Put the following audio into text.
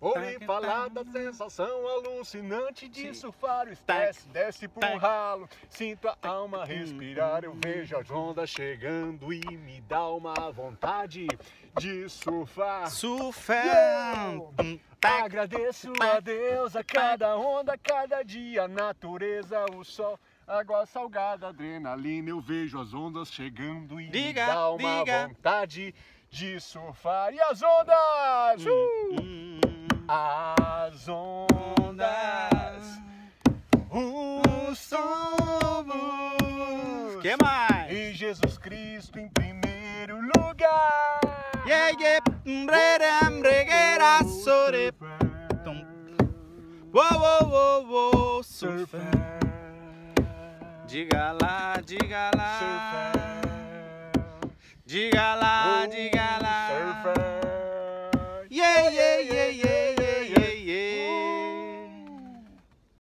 Ouvi falar da sensação alucinante de surfar o estresse, desce pro ralo, sinto a alma respirar, eu vejo as ondas chegando e me dá uma vontade de surfar. Surfando. Agradeço a Deus a cada onda, a cada dia, a natureza, o sol. Água salgada, adrenalina, eu vejo as ondas chegando e Diga, me dá uma diga. vontade de surfar. E as ondas? Uh! Hum, As ondas, os tubos. que mais? E Jesus Cristo em primeiro lugar. Yeah, yeah, mregueira, sore. Uou, uou, uou, uou, surfa. Diga lá, diga lá. Diga lá, diga lá. Surfer.